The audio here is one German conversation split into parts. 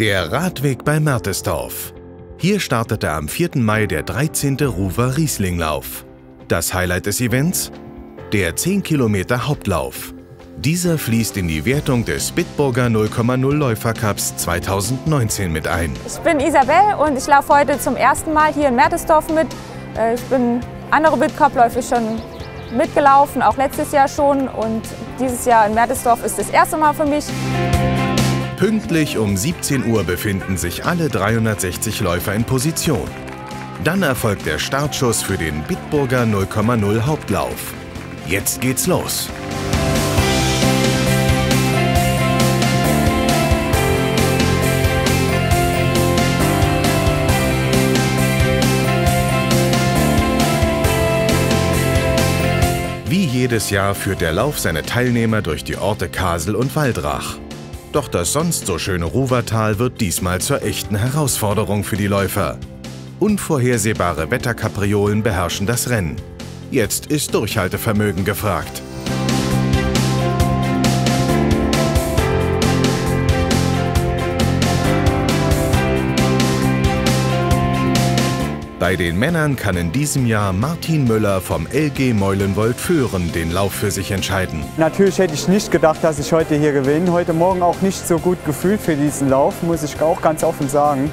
Der Radweg bei Mertesdorf. Hier startete am 4. Mai der 13. Ruwer Rieslinglauf. Das Highlight des Events? Der 10 Kilometer Hauptlauf. Dieser fließt in die Wertung des Bitburger 0,0 Läufercups 2019 mit ein. Ich bin Isabel und ich laufe heute zum ersten Mal hier in Mertesdorf mit. Äh, ich bin andere Bitcup-Läufe schon mitgelaufen, auch letztes Jahr schon. Und dieses Jahr in Mertesdorf ist das erste Mal für mich. Pünktlich um 17 Uhr befinden sich alle 360 Läufer in Position. Dann erfolgt der Startschuss für den Bitburger 0,0 Hauptlauf. Jetzt geht's los. Wie jedes Jahr führt der Lauf seine Teilnehmer durch die Orte Kasel und Waldrach. Doch das sonst so schöne Ruwertal wird diesmal zur echten Herausforderung für die Läufer. Unvorhersehbare Wetterkapriolen beherrschen das Rennen. Jetzt ist Durchhaltevermögen gefragt. Bei den Männern kann in diesem Jahr Martin Müller vom LG Meulenwold Föhren den Lauf für sich entscheiden. Natürlich hätte ich nicht gedacht, dass ich heute hier gewinne. Heute Morgen auch nicht so gut gefühlt für diesen Lauf, muss ich auch ganz offen sagen.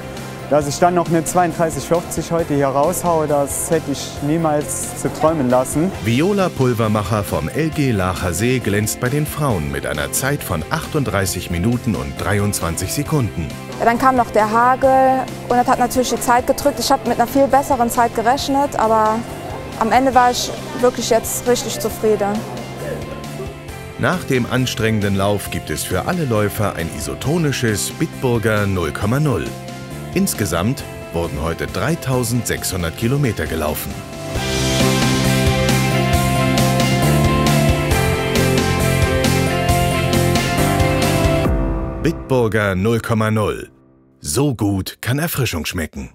Dass ich dann noch eine 32,40 heute hier raushaue, das hätte ich niemals zu träumen lassen. Viola Pulvermacher vom LG Lacher See glänzt bei den Frauen mit einer Zeit von 38 Minuten und 23 Sekunden. Ja, dann kam noch der Hagel und das hat natürlich die Zeit gedrückt. Ich habe mit einer viel besseren Zeit gerechnet, aber am Ende war ich wirklich jetzt richtig zufrieden. Nach dem anstrengenden Lauf gibt es für alle Läufer ein isotonisches Bitburger 0,0. Insgesamt wurden heute 3600 Kilometer gelaufen. Bitburger 0,0. So gut kann Erfrischung schmecken.